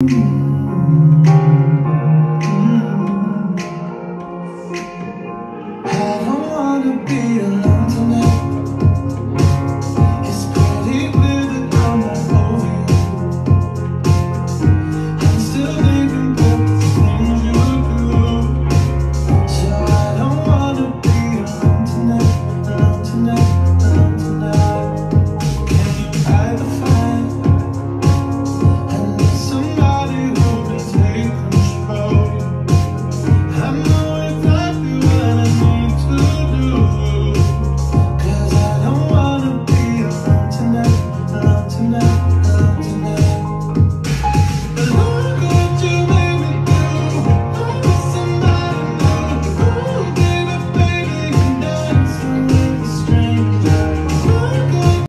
I tonight,